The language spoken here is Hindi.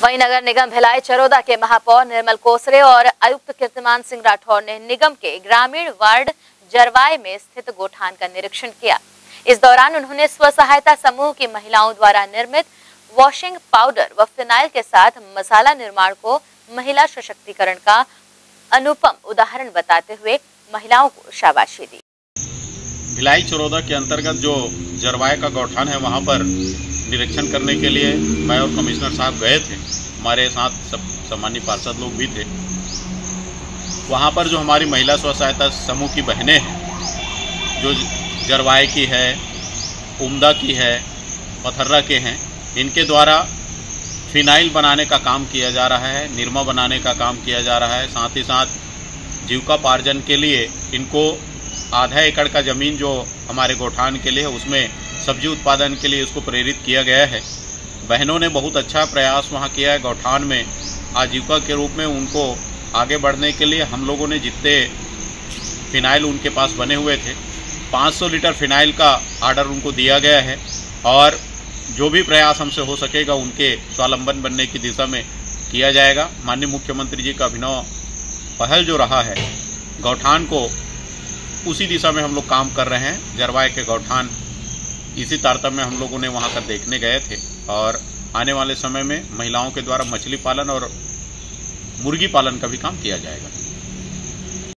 वहीं नगर निगम भिलाई चरोदा के महापौर निर्मल कोसरे और आयुक्त कीर्तिमान सिंह राठौर ने निगम के ग्रामीण वार्ड जरवाए में स्थित गोठान का निरीक्षण किया। इस दौरान उन्होंने स्व सहायता समूह की महिलाओं द्वारा निर्मित वॉशिंग पाउडर व फिनाइल के साथ मसाला निर्माण को महिला सशक्तिकरण का अनुपम उदाहरण बताते हुए महिलाओं को शाबाशी दी। भिलाई चरोदा के अंतर्गत जो जरवाए का गौठान है, वहाँ पर निरीक्षण करने के लिए मैं और कमिश्नर साहब गए थे। हमारे साथ सब सामान्य पार्षद लोग भी थे। वहाँ पर जो हमारी महिला स्व सहायता समूह की बहनें हैं, जो जरवाए की है, उमदा की है, पथर्रा के हैं, इनके द्वारा फिनाइल बनाने का काम किया जा रहा है, निरमा बनाने का काम किया जा रहा है। साथ ही साथ जीविकापार्जन के लिए इनको आधा एकड़ का ज़मीन जो हमारे गोठान के लिए है, उसमें सब्ज़ी उत्पादन के लिए उसको प्रेरित किया गया है। बहनों ने बहुत अच्छा प्रयास वहाँ किया है गौठान में। आजीविका के रूप में उनको आगे बढ़ने के लिए हम लोगों ने जितने फिनाइल उनके पास बने हुए थे 500 लीटर फिनाइल का आर्डर उनको दिया गया है और जो भी प्रयास हमसे हो सकेगा उनके स्वावलंबन बनने की दिशा में किया जाएगा। माननीय मुख्यमंत्री जी का अभिनव पहल जो रहा है, गौठान को उसी दिशा में हम लोग काम कर रहे हैं। जरवाए के गौठान, इसी तारतम्य हम लोगों ने वहाँ का देखने गए थे। और आने वाले समय में महिलाओं के द्वारा मछली पालन और मुर्गी पालन का भी काम किया जाएगा।